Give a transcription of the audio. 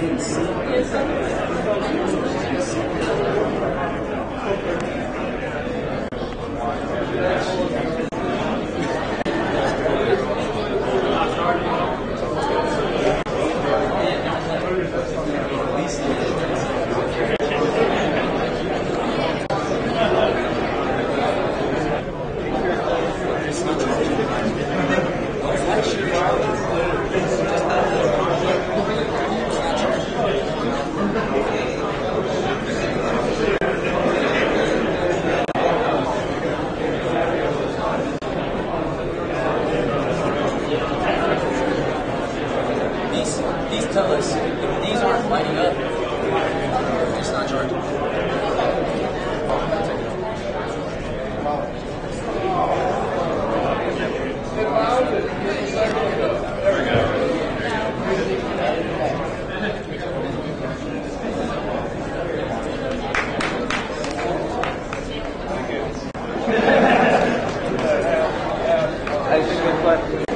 一起 tell us if these aren't lighting up, it's not charging. That's a good question.